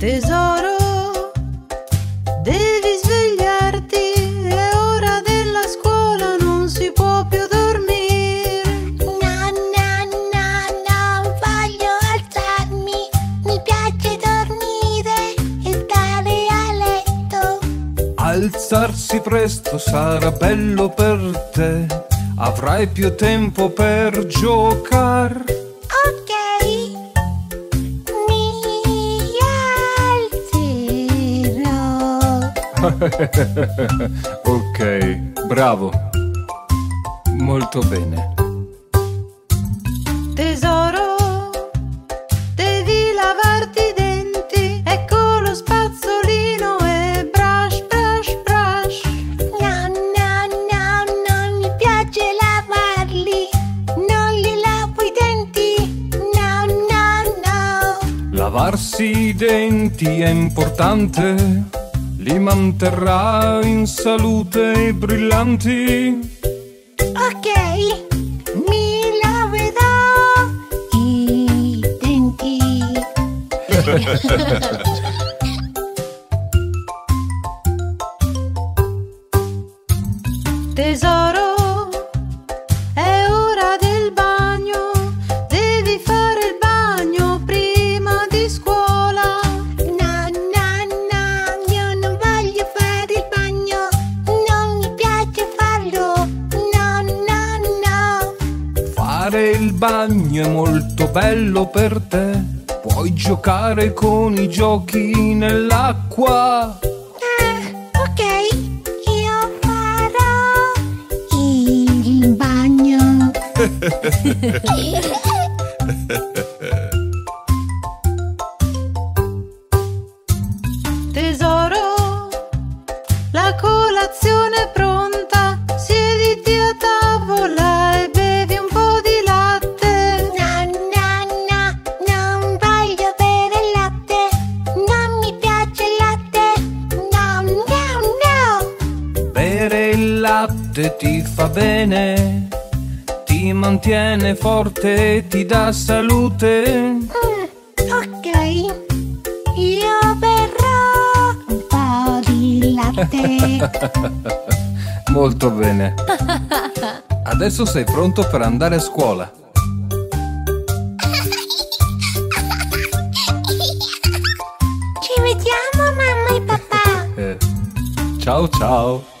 Tesoro, devi svegliarti, è ora della scuola, non si può più dormire. No, no, no, no, voglio alzarmi. Mi piace dormire e stare a letto. Alzarsi presto sarà bello per te, avrai più tempo per giocare. ok, bravo. Molto bene. Tesoro, devi lavarti i denti, ecco lo spazzolino e brush, brush, brush. No, no, no, non mi piace lavarli. Non li lavo i denti. No, no, no. Lavarsi i denti è importante, li manterrà in salute e brillanti. Ok, mi laverò i denti. Tesoro, Fare il bagno è molto bello per te, puoi giocare con i giochi nell'acqua. Ah, ok, io farò il bagno. Tesoro, la colazione latte ti fa bene, ti mantiene forte e ti dà salute. Mm, ok, io berrò un po' di latte. Molto bene. Adesso sei pronto per andare a scuola. Ci vediamo, mamma e papà. Eh, ciao ciao.